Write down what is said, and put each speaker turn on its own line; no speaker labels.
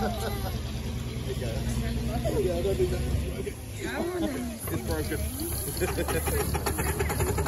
yeah, don't do that. Okay. It's broken.